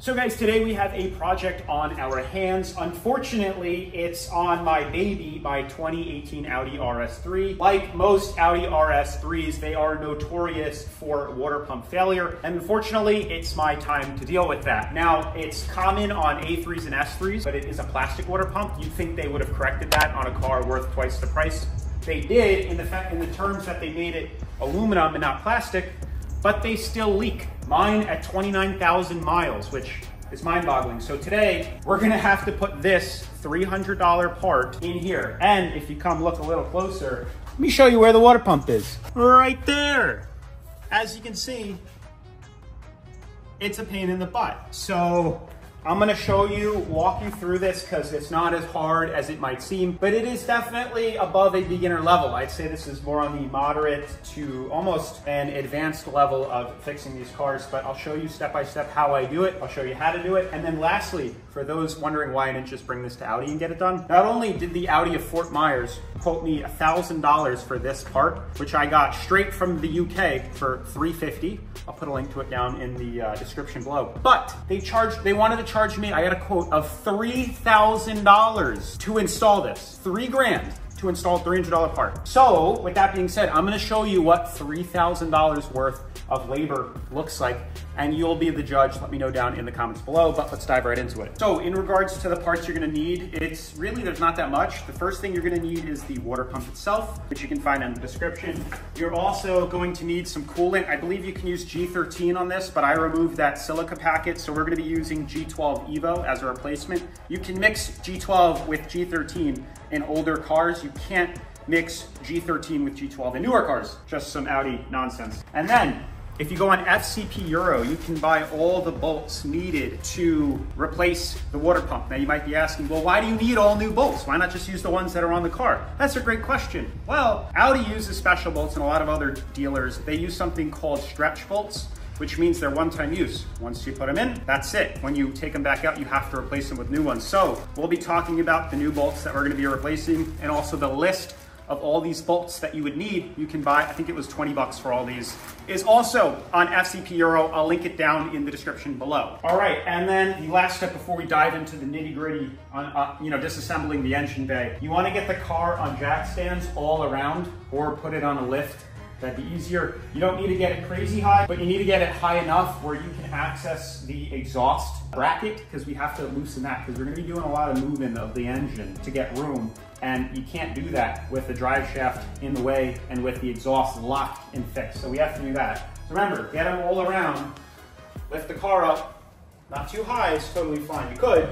So guys, today we have a project on our hands. Unfortunately, it's on my baby, my 2018 Audi RS3. Like most Audi RS3s, they are notorious for water pump failure. And unfortunately, it's my time to deal with that. Now, it's common on A3s and S3s, but it is a plastic water pump. You'd think they would have corrected that on a car worth twice the price. They did in the in the terms that they made it aluminum and not plastic, but they still leak. Mine at 29,000 miles, which is mind boggling. So today we're gonna have to put this $300 part in here. And if you come look a little closer, let me show you where the water pump is. Right there. As you can see, it's a pain in the butt. So I'm gonna show you, walk you through this because it's not as hard as it might seem, but it is definitely above a beginner level. I'd say this is more on the moderate to almost an advanced level of fixing these cars, but I'll show you step by step how I do it. I'll show you how to do it. And then lastly, for those wondering why I didn't just bring this to Audi and get it done, not only did the Audi of Fort Myers quote me $1,000 for this part, which I got straight from the UK for 350. I'll put a link to it down in the uh, description below. But they charged, they wanted to charge me, I got a quote of $3,000 to install this. Three grand to install a $300 part. So with that being said, I'm gonna show you what $3,000 worth of labor looks like and you'll be the judge. Let me know down in the comments below, but let's dive right into it. So in regards to the parts you're gonna need, it's really, there's not that much. The first thing you're gonna need is the water pump itself, which you can find in the description. You're also going to need some coolant. I believe you can use G13 on this, but I removed that silica packet, so we're gonna be using G12 Evo as a replacement. You can mix G12 with G13 in older cars. You can't mix G13 with G12 in newer cars. Just some Audi nonsense. And then if you go on FCP Euro, you can buy all the bolts needed to replace the water pump. Now you might be asking, well, why do you need all new bolts? Why not just use the ones that are on the car? That's a great question. Well, Audi uses special bolts and a lot of other dealers, they use something called stretch bolts which means they're one-time use. Once you put them in, that's it. When you take them back out, you have to replace them with new ones. So we'll be talking about the new bolts that we're gonna be replacing and also the list of all these bolts that you would need, you can buy, I think it was 20 bucks for all these, is also on FCP Euro. I'll link it down in the description below. All right, and then the last step before we dive into the nitty gritty on, uh, you know, disassembling the engine bay, you wanna get the car on jack stands all around or put it on a lift That'd be easier. You don't need to get it crazy high, but you need to get it high enough where you can access the exhaust bracket because we have to loosen that because we're gonna be doing a lot of movement of the engine to get room. And you can't do that with the drive shaft in the way and with the exhaust locked and fixed. So we have to do that. So remember, get them all around, lift the car up, not too high, it's totally fine. You could,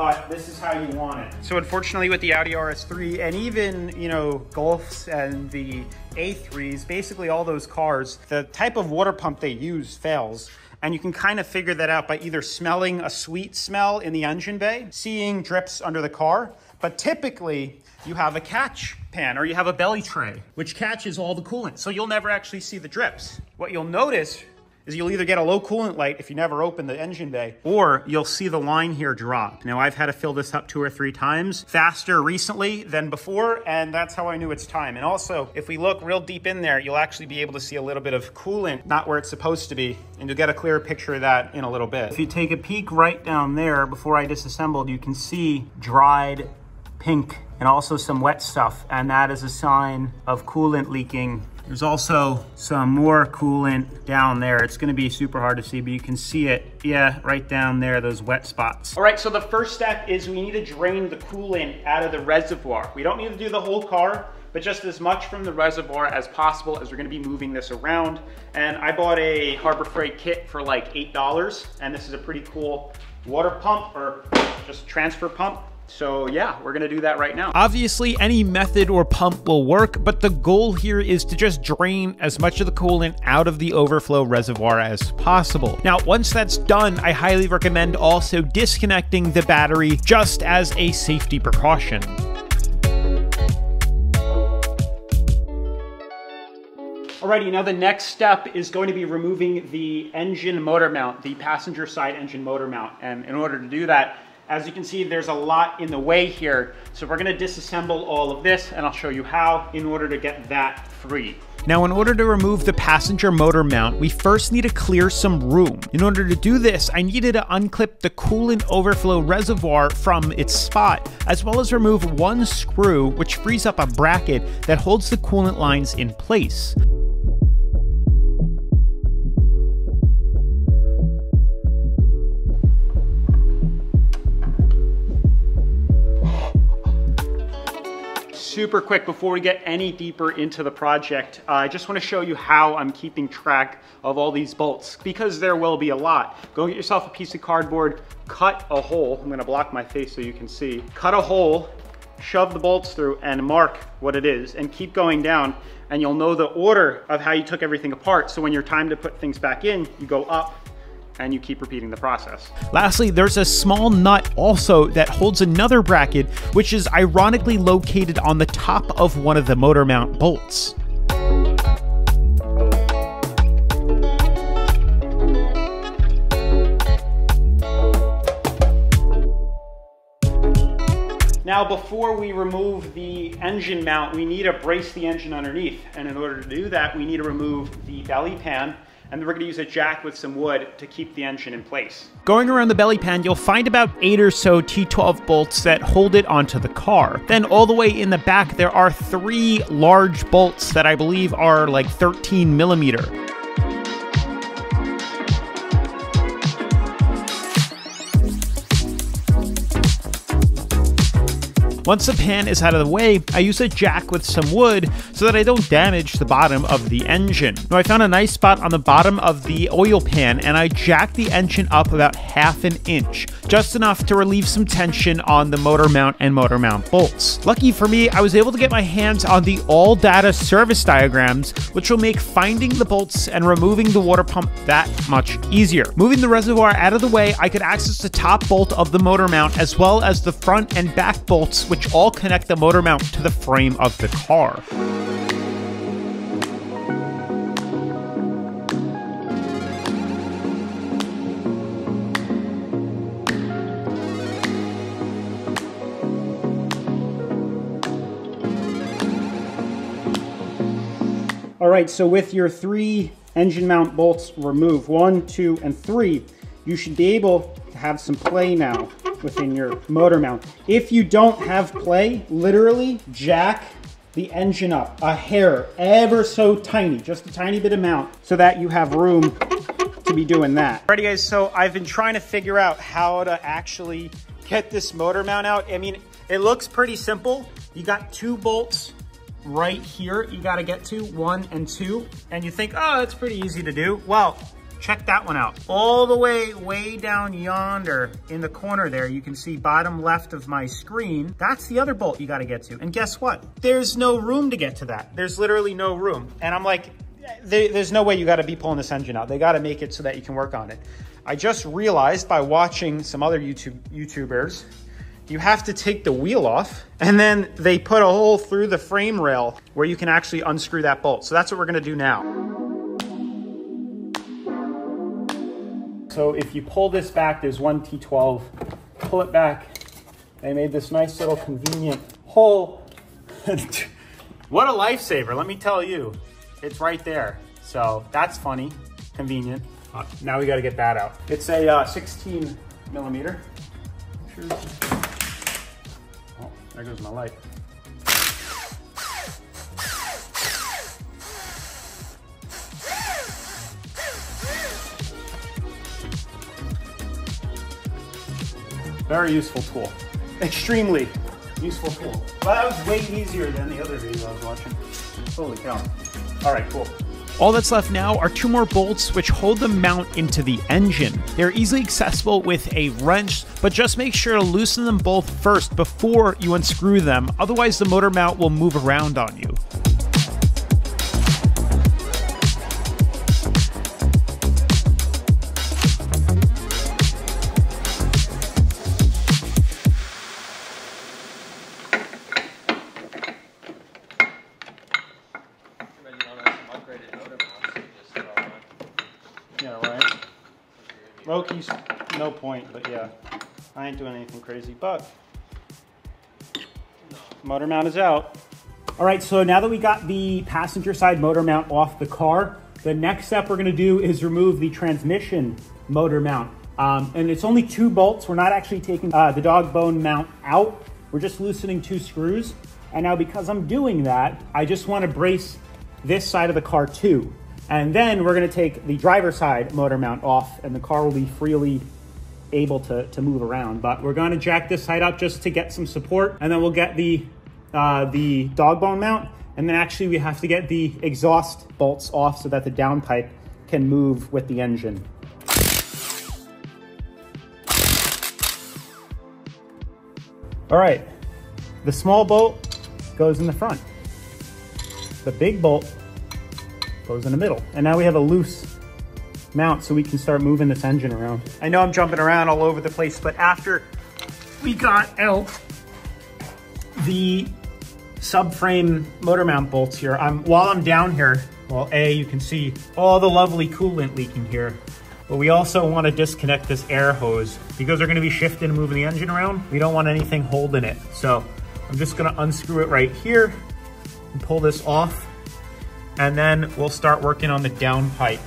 but this is how you want it. So unfortunately with the Audi RS3 and even, you know, Golfs and the A3s, basically all those cars, the type of water pump they use fails. And you can kind of figure that out by either smelling a sweet smell in the engine bay, seeing drips under the car, but typically you have a catch pan or you have a belly tray, which catches all the coolant. So you'll never actually see the drips. What you'll notice is you'll either get a low coolant light if you never open the engine bay, or you'll see the line here drop. Now I've had to fill this up two or three times faster recently than before, and that's how I knew it's time. And also, if we look real deep in there, you'll actually be able to see a little bit of coolant, not where it's supposed to be, and you'll get a clearer picture of that in a little bit. If you take a peek right down there before I disassembled, you can see dried pink and also some wet stuff, and that is a sign of coolant leaking there's also some more coolant down there. It's gonna be super hard to see, but you can see it, yeah, right down there, those wet spots. All right, so the first step is we need to drain the coolant out of the reservoir. We don't need to do the whole car, but just as much from the reservoir as possible as we're gonna be moving this around. And I bought a Harbor Freight kit for like $8, and this is a pretty cool water pump or just transfer pump. So yeah, we're gonna do that right now. Obviously, any method or pump will work, but the goal here is to just drain as much of the coolant out of the overflow reservoir as possible. Now, once that's done, I highly recommend also disconnecting the battery just as a safety precaution. Alrighty, now the next step is going to be removing the engine motor mount, the passenger side engine motor mount. And in order to do that, As you can see, there's a lot in the way here. So we're gonna disassemble all of this and I'll show you how in order to get that free. Now, in order to remove the passenger motor mount, we first need to clear some room. In order to do this, I needed to unclip the coolant overflow reservoir from its spot, as well as remove one screw, which frees up a bracket that holds the coolant lines in place. Super quick before we get any deeper into the project, uh, I just want to show you how I'm keeping track of all these bolts because there will be a lot. Go get yourself a piece of cardboard, cut a hole. I'm going to block my face so you can see. Cut a hole, shove the bolts through and mark what it is and keep going down and you'll know the order of how you took everything apart. So when you're time to put things back in, you go up, and you keep repeating the process. Lastly, there's a small nut also that holds another bracket, which is ironically located on the top of one of the motor mount bolts. Now, before we remove the engine mount, we need to brace the engine underneath. And in order to do that, we need to remove the belly pan and we're gonna use a jack with some wood to keep the engine in place. Going around the belly pan, you'll find about eight or so T12 bolts that hold it onto the car. Then all the way in the back, there are three large bolts that I believe are like 13 millimeter. Once the pan is out of the way, I use a jack with some wood so that I don't damage the bottom of the engine. Now I found a nice spot on the bottom of the oil pan and I jacked the engine up about half an inch, just enough to relieve some tension on the motor mount and motor mount bolts. Lucky for me, I was able to get my hands on the ALLDATA service diagrams, which will make finding the bolts and removing the water pump that much easier. Moving the reservoir out of the way, I could access the top bolt of the motor mount as well as the front and back bolts which all connect the motor mount to the frame of the car. All right, so with your three engine mount bolts removed, one, two, and three, you should be able to have some play now within your motor mount. If you don't have play, literally jack the engine up a hair, ever so tiny, just a tiny bit amount, so that you have room to be doing that. Alrighty guys, so I've been trying to figure out how to actually get this motor mount out. I mean, it looks pretty simple. You got two bolts right here you got to get to, one and two, and you think, oh, it's pretty easy to do. Well, Check that one out. All the way, way down yonder in the corner there, you can see bottom left of my screen. That's the other bolt you gotta get to. And guess what? There's no room to get to that. There's literally no room. And I'm like, there's no way you gotta be pulling this engine out. They gotta make it so that you can work on it. I just realized by watching some other YouTube YouTubers, you have to take the wheel off and then they put a hole through the frame rail where you can actually unscrew that bolt. So that's what we're gonna do now. So if you pull this back, there's one T12, pull it back, they made this nice little convenient hole. what a lifesaver, let me tell you. It's right there. So that's funny, convenient. Uh, now we gotta get that out. It's a uh, 16 millimeter. Oh, there goes my light. Very useful tool. Extremely useful tool. Well, that was way easier than the other video I was watching. Holy cow. All right, cool. All that's left now are two more bolts which hold the mount into the engine. They're easily accessible with a wrench, but just make sure to loosen them both first before you unscrew them, otherwise the motor mount will move around on you. Point, but yeah. I ain't doing anything crazy, but motor mount is out. All right, so now that we got the passenger side motor mount off the car, the next step we're gonna do is remove the transmission motor mount. Um, and it's only two bolts. We're not actually taking uh, the dog bone mount out. We're just loosening two screws. And now because I'm doing that, I just wanna brace this side of the car too. And then we're gonna take the driver side motor mount off and the car will be freely able to, to move around. But we're gonna jack this side up just to get some support and then we'll get the, uh, the dog bone mount. And then actually we have to get the exhaust bolts off so that the downpipe can move with the engine. All right, the small bolt goes in the front. The big bolt goes in the middle. And now we have a loose mount so we can start moving this engine around. I know I'm jumping around all over the place, but after we got out the subframe motor mount bolts here, I'm while I'm down here, well, A, you can see all the lovely coolant leaking here. But we also want to disconnect this air hose because they're going to be shifting and moving the engine around. We don't want anything holding it. So I'm just going to unscrew it right here and pull this off. And then we'll start working on the downpipe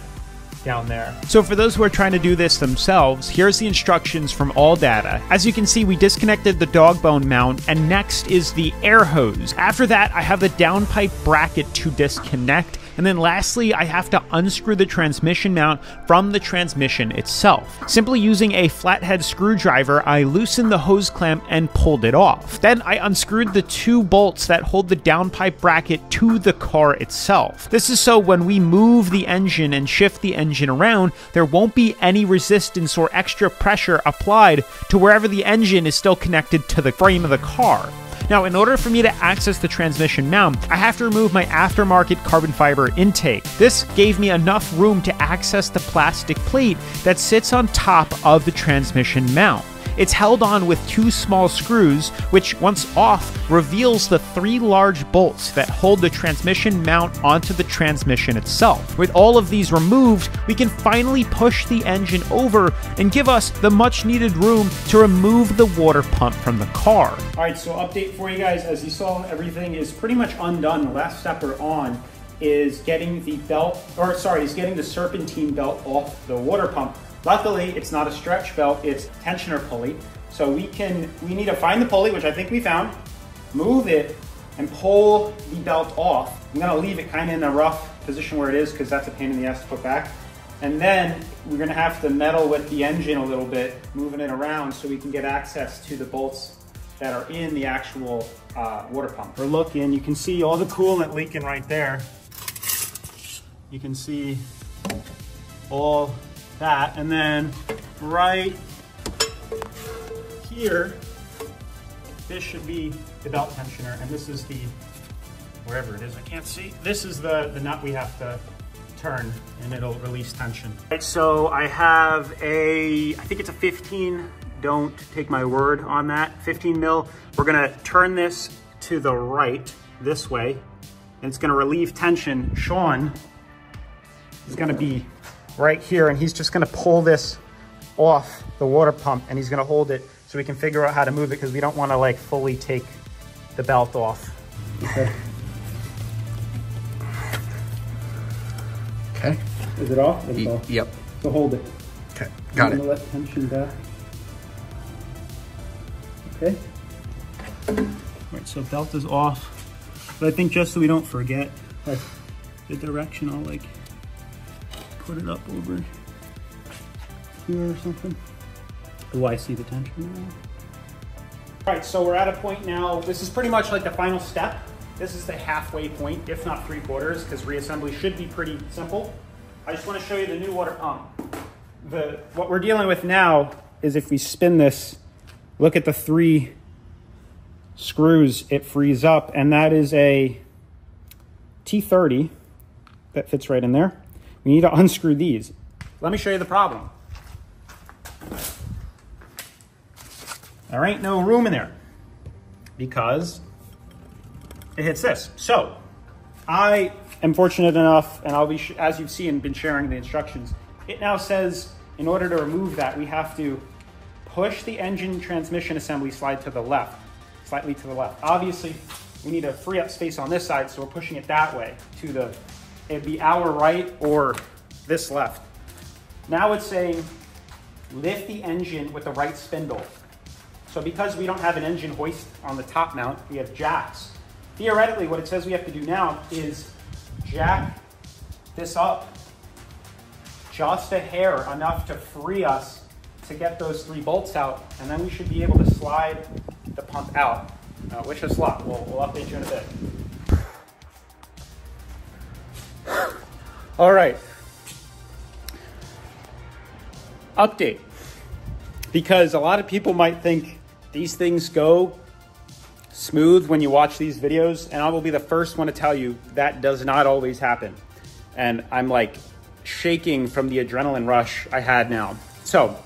down there. So for those who are trying to do this themselves, here's the instructions from ALLDATA. As you can see, we disconnected the dog bone mount, and next is the air hose. After that, I have the downpipe bracket to disconnect, and then lastly, I have to unscrew the transmission mount from the transmission itself. Simply using a flathead screwdriver, I loosened the hose clamp and pulled it off. Then I unscrewed the two bolts that hold the downpipe bracket to the car itself. This is so when we move the engine and shift the engine around, there won't be any resistance or extra pressure applied to wherever the engine is still connected to the frame of the car. Now, in order for me to access the transmission mount, I have to remove my aftermarket carbon fiber intake. This gave me enough room to access the plastic plate that sits on top of the transmission mount. It's held on with two small screws, which, once off, reveals the three large bolts that hold the transmission mount onto the transmission itself. With all of these removed, we can finally push the engine over and give us the much needed room to remove the water pump from the car. All right, so update for you guys. As you saw, everything is pretty much undone. The last step we're on is getting the belt, or sorry, is getting the serpentine belt off the water pump. Luckily, it's not a stretch belt, it's tensioner pulley. So we can, we need to find the pulley, which I think we found, move it, and pull the belt off. I'm gonna leave it kind of in a rough position where it is because that's a pain in the ass to put back. And then we're gonna have to meddle with the engine a little bit, moving it around so we can get access to the bolts that are in the actual uh, water pump. We're looking, you can see all the coolant leaking right there. You can see all that. And then right here, this should be the belt tensioner. And this is the, wherever it is, I can't see. This is the, the nut we have to turn and it'll release tension. Right, so I have a, I think it's a 15, don't take my word on that, 15 mil. We're gonna turn this to the right, this way, and it's gonna relieve tension. Sean is gonna be right here and he's just gonna pull this off the water pump and he's gonna hold it so we can figure out how to move it because we don't wanna like fully take the belt off. Okay. Okay. Is it off? It's Y- off. Yep. So hold it. Okay. Got I'm it. gonna let tension back. Okay. All right, so belt is off. But I think just so we don't forget like, the direction, I'll like put it up over here or something. Do I see the tension now? All right, so we're at a point now. This is pretty much like the final step. This is the halfway point, if not three quarters, because reassembly should be pretty simple. I just want to show you the new water pump. The, what we're dealing with now is if we spin this, look at the three screws, it frees up, and that is a T30 that fits right in there. We need to unscrew these. Let me show you the problem. There ain't no room in there because it hits this. So I am fortunate enough, and I'll be, as you've seen, been sharing the instructions. It now says in order to remove that, we have to push the engine transmission assembly slide to the left, slightly to the left. Obviously, we need to free up space on this side, so we're pushing it that way to the, it'd be our right or this left. Now it's saying lift the engine with the right spindle. So because we don't have an engine hoist on the top mount, we have jacks. Theoretically, what it says we have to do now is jack this up just a hair, enough to free us to get those three bolts out, and then we should be able to slide the pump out. Uh, wish us luck. We'll, we'll update you in a bit. All right. Update. Because a lot of people might think these things go smooth when you watch these videos, and I will be the first one to tell you that does not always happen. And I'm like shaking from the adrenaline rush I had now. So,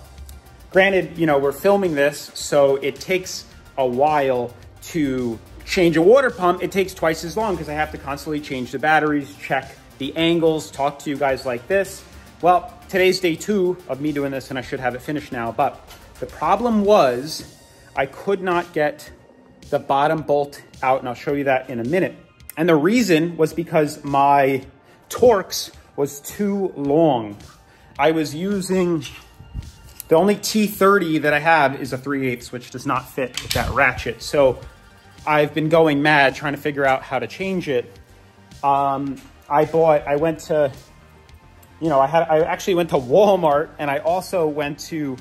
granted, you know, we're filming this, so it takes a while to change a water pump. It takes twice as long because I have to constantly change the batteries, check the angles, talk to you guys like this. Well, today's day two of me doing this and I should have it finished now, but the problem was I could not get the bottom bolt out, and I'll show you that in a minute. And the reason was because my Torx was too long. I was using, the only T30 that I have is a 3 8 which does not fit with that ratchet. So I've been going mad trying to figure out how to change it. Um, I bought, I went to, you know, I had, I actually went to Walmart and I also went to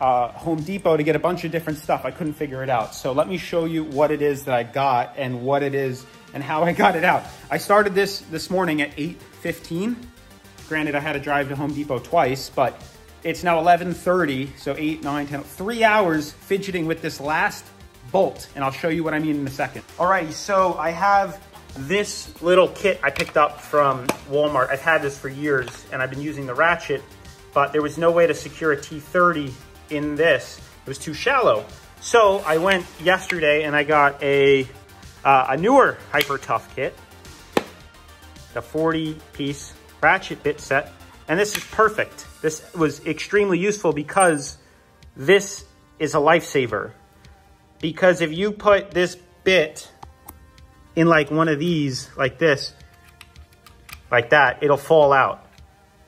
uh, Home Depot to get a bunch of different stuff. I couldn't figure it out. So let me show you what it is that I got and what it is and how I got it out. I started this this morning at 8.15. Granted, I had to drive to Home Depot twice, but it's now 11.30, so 8, 9, 10, three hours fidgeting with this last bolt, and I'll show you what I mean in a second. Alrighty, so I have this little kit I picked up from Walmart. I've had this for years, and I've been using the ratchet, but there was no way to secure a T30 in this. It was too shallow. So I went yesterday and I got a, uh, a newer Hyper Tough kit, the 40 piece ratchet bit set. And this is perfect. This was extremely useful because this is a lifesaver. Because if you put this bit in like one of these, like this, like that, it'll fall out.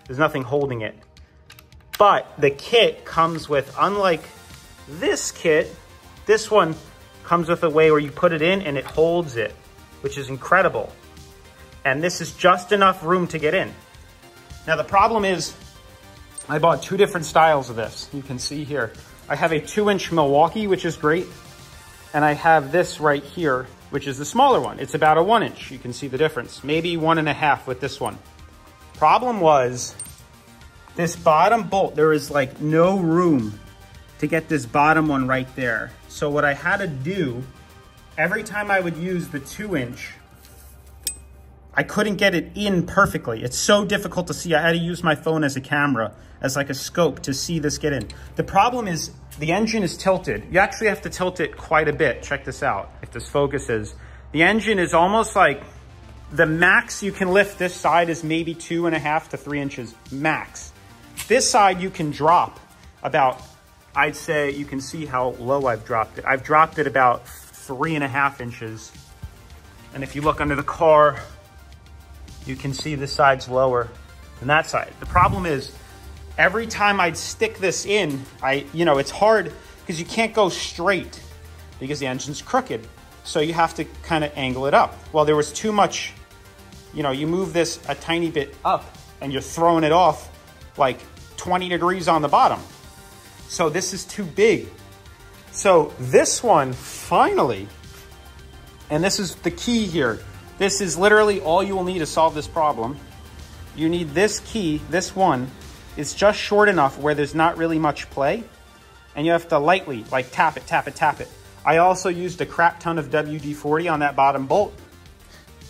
There's nothing holding it. But the kit comes with, unlike this kit, this one comes with a way where you put it in and it holds it, which is incredible. And this is just enough room to get in. Now the problem is, I bought two different styles of this. You can see here. I have a two inch Milwaukee, which is great. And I have this right here, which is the smaller one. It's about a one inch. You can see the difference. Maybe one and a half with this one. Problem was, this bottom bolt, there is like no room to get this bottom one right there. So what I had to do, every time I would use the two inch, I couldn't get it in perfectly. It's so difficult to see. I had to use my phone as a camera, as like a scope to see this get in. The problem is the engine is tilted. You actually have to tilt it quite a bit. Check this out, if this focuses. The engine is almost like, the max you can lift this side is maybe two and a half to three inches, max. This side you can drop about, I'd say you can see how low I've dropped it. I've dropped it about three and a half inches. And if you look under the car, you can see this side's lower than that side. The problem is every time I'd stick this in, I, you know, it's hard because you can't go straight because the engine's crooked. So you have to kind of angle it up. Well, there was too much, you know, you move this a tiny bit up and you're throwing it off like 20 degrees on the bottom. So this is too big. So this one, finally, and this is the key here. This is literally all you will need to solve this problem. You need this key, this one, is just short enough where there's not really much play. And you have to lightly, like tap it, tap it, tap it. I also used a crap ton of WD-40 on that bottom bolt,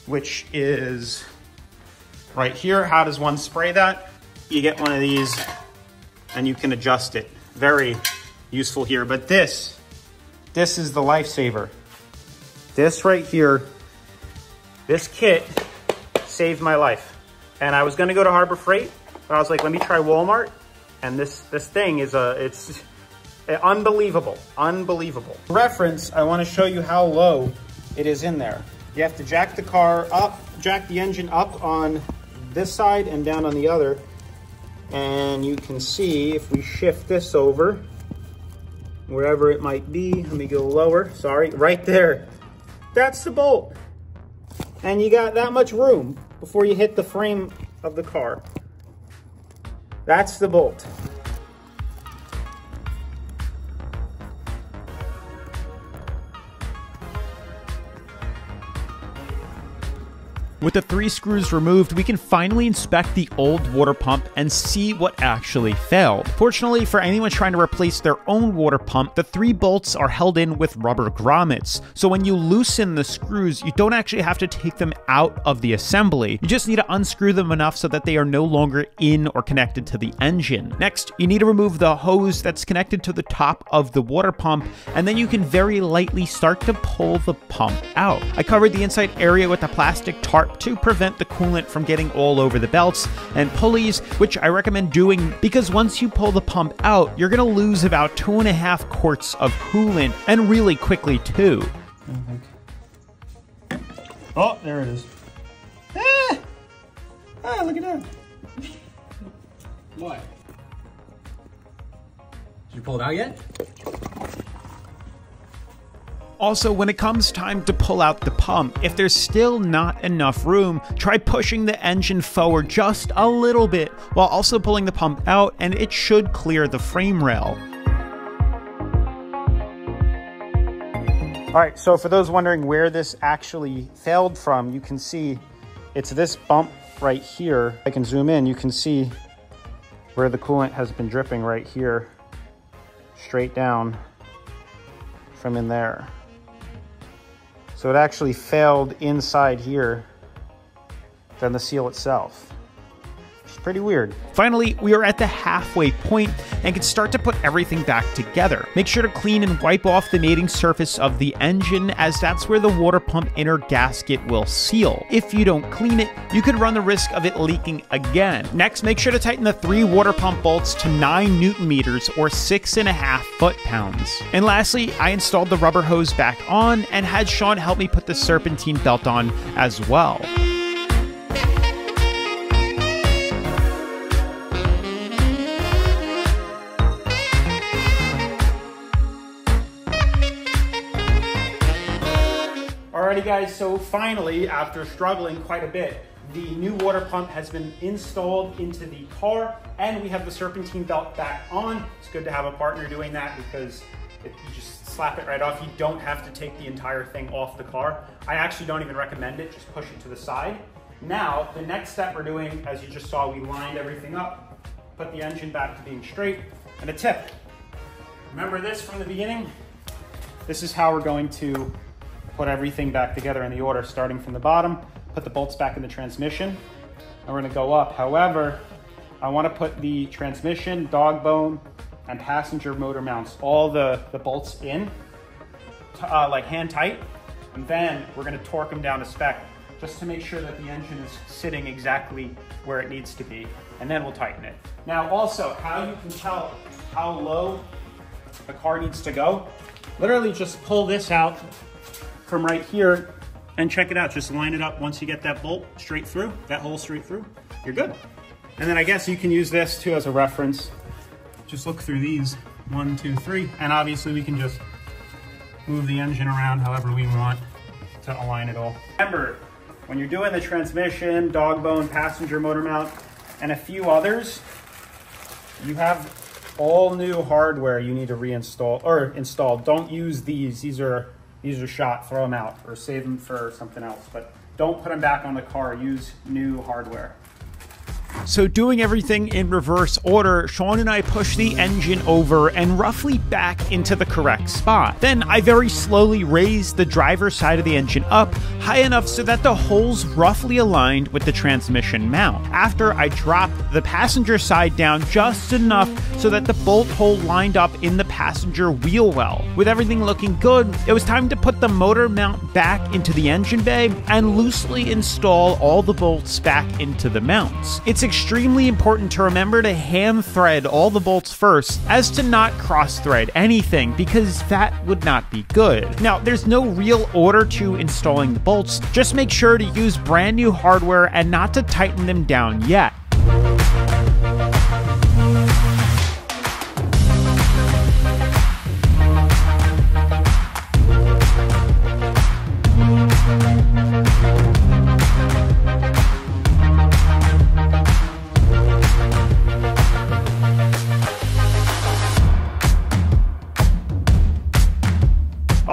which is right here. How does one spray that? You get one of these and you can adjust it. Very useful here. But this, this is the lifesaver. This right here, this kit saved my life. And I was gonna go to Harbor Freight, but I was like, let me try Walmart. And this this thing is a, it's Unbelievable, unbelievable. Reference, I wanna show you how low it is in there. You have to jack the car up, jack the engine up on this side and down on the other. And you can see if we shift this over, wherever it might be, let me go lower, sorry, right there. That's the bolt. And you got that much room before you hit the frame of the car. That's the bolt. With the three screws removed, we can finally inspect the old water pump and see what actually failed. Fortunately for anyone trying to replace their own water pump, the three bolts are held in with rubber grommets. So when you loosen the screws, you don't actually have to take them out of the assembly. You just need to unscrew them enough so that they are no longer in or connected to the engine. Next, you need to remove the hose that's connected to the top of the water pump, and then you can very lightly start to pull the pump out. I covered the inside area with a plastic tarp to prevent the coolant from getting all over the belts and pulleys, which I recommend doing because once you pull the pump out, you're going to lose about two and a half quarts of coolant and really quickly too. Oh, there it is. Ah! Ah, look at that. What? Did you pull it out yet? Also, when it comes time to pull out the pump, if there's still not enough room, try pushing the engine forward just a little bit while also pulling the pump out and it should clear the frame rail. All right, so for those wondering where this actually failed from, you can see it's this bump right here. I can zoom in, you can see where the coolant has been dripping right here, straight down from in there. So it actually failed inside here than the seal itself. It's pretty weird. Finally, we are at the halfway point and can start to put everything back together. Make sure to clean and wipe off the mating surface of the engine as that's where the water pump inner gasket will seal. If you don't clean it, you could run the risk of it leaking again. Next, make sure to tighten the three water pump bolts to 9 newton meters or 6.5 foot pounds. And lastly, I installed the rubber hose back on and had Sean help me put the serpentine belt on as well. Alrighty guys, so finally, after struggling quite a bit, the new water pump has been installed into the car and we have the serpentine belt back on. It's good to have a partner doing that because if you just slap it right off. You don't have to take the entire thing off the car. I actually don't even recommend it, just push it to the side. Now, the next step we're doing, as you just saw, we lined everything up, put the engine back to being straight, and a tip. Remember this from the beginning? This is how we're going to put everything back together in the order, starting from the bottom, put the bolts back in the transmission, and we're gonna go up. However, I wanna put the transmission, dog bone, and passenger motor mounts, all the, the bolts in, uh, like hand tight, and then we're gonna torque them down to spec, just to make sure that the engine is sitting exactly where it needs to be, and then we'll tighten it. Now also, how you can tell how low the car needs to go, literally just pull this out from right here and check it out. Just line it up once you get that bolt straight through, that hole straight through, you're good. And then I guess you can use this too as a reference. Just look through these, one, two, three, and obviously we can just move the engine around however we want to align it all. Remember, when you're doing the transmission, dog bone, passenger motor mount, and a few others, you have all new hardware you need to reinstall or install. Don't use these. These are these are shot, throw them out or save them for something else. But don't put them back on the car, use new hardware. So, doing everything in reverse order, Sean and I push the engine over and roughly back into the correct spot. Then I very slowly raise the driver's side of the engine up high enough so that the holes roughly aligned with the transmission mount. After I dropped the passenger side down just enough so that the bolt hole lined up in the passenger wheel well. With everything looking good, it was time to put the motor mount back into the engine bay and loosely install all the bolts back into the mounts. It's extremely important to remember to hand thread all the bolts first as to not cross thread anything because that would not be good. Now, there's no real order to installing the bolts, just make sure to use brand new hardware and not to tighten them down yet.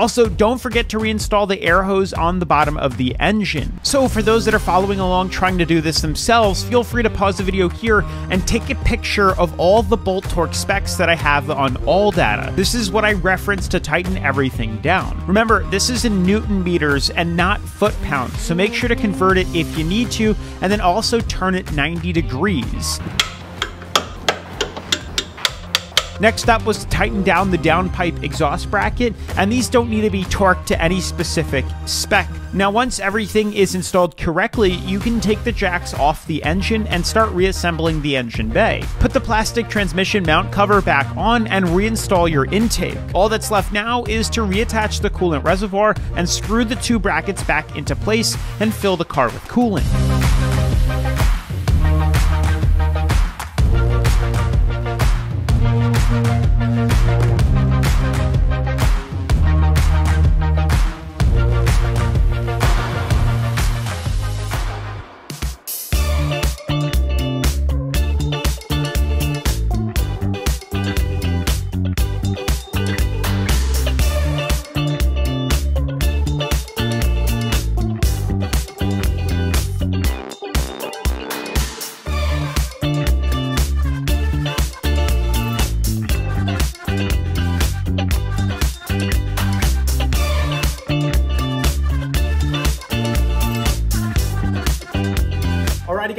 Also, don't forget to reinstall the air hose on the bottom of the engine. So for those that are following along trying to do this themselves, feel free to pause the video here and take a picture of all the bolt torque specs that I have on ALLDATA. This is what I reference to tighten everything down. Remember, this is in Newton meters and not foot pounds, so make sure to convert it if you need to, and then also turn it 90 degrees. Next up was to tighten down the downpipe exhaust bracket, and these don't need to be torqued to any specific spec. Now, once everything is installed correctly, you can take the jacks off the engine and start reassembling the engine bay. Put the plastic transmission mount cover back on and reinstall your intake. All that's left now is to reattach the coolant reservoir and screw the two brackets back into place and fill the car with coolant.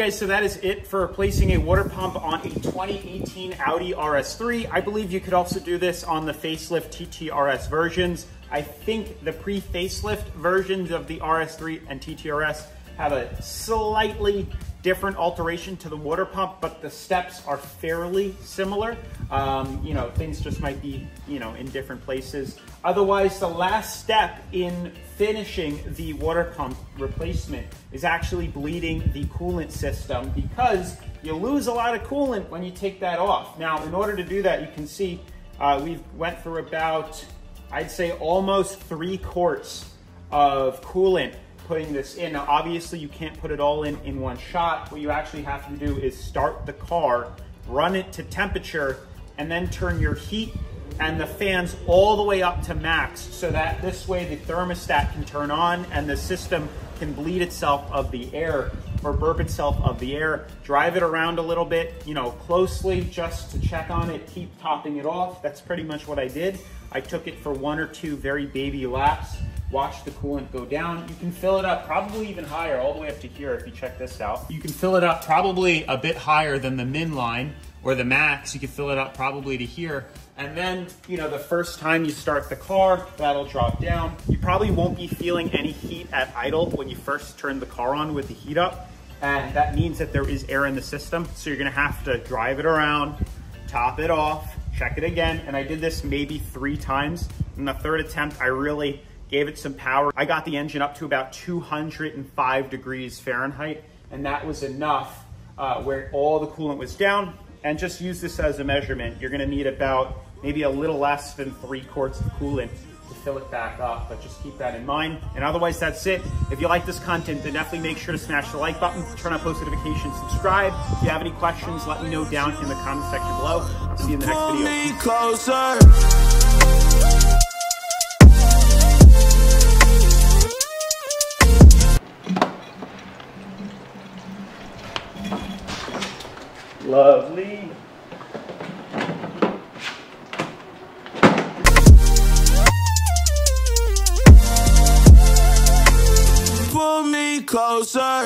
Guys, so that is it for replacing a water pump on a 2018 Audi RS3. I believe you could also do this on the facelift TTRS versions. I think the pre-facelift versions of the RS3 and TTRS have a slightly different alteration to the water pump, but the steps are fairly similar. Um, you know, things just might be, you know, in different places. Otherwise, the last step in finishing the water pump replacement is actually bleeding the coolant system because you lose a lot of coolant when you take that off. Now, in order to do that, you can see uh, we've went through about, I'd say almost three quarts of coolant putting this in. Now, obviously you can't put it all in in one shot. What you actually have to do is start the car, run it to temperature, and then turn your heat and the fans all the way up to max so that this way the thermostat can turn on and the system can bleed itself of the air or burp itself of the air. Drive it around a little bit, you know, closely just to check on it, keep topping it off. That's pretty much what I did. I took it for one or two very baby laps watch the coolant go down. You can fill it up probably even higher, all the way up to here if you check this out. You can fill it up probably a bit higher than the min line or the max. You can fill it up probably to here. And then, you know, the first time you start the car, that'll drop down. You probably won't be feeling any heat at idle when you first turn the car on with the heat up. And that means that there is air in the system. So you're gonna have to drive it around, top it off, check it again. And I did this maybe three times. In the third attempt, I really gave it some power. I got the engine up to about 205 degrees Fahrenheit, and that was enough uh, where all the coolant was down. And just use this as a measurement. You're gonna need about maybe a little less than three quarts of coolant to fill it back up, but just keep that in mind. And otherwise, that's it. If you like this content, then definitely make sure to smash the like button, turn on post notifications, subscribe. If you have any questions, let me know down in the comment section below. I'll see you in the next video. Lovely. Pull me closer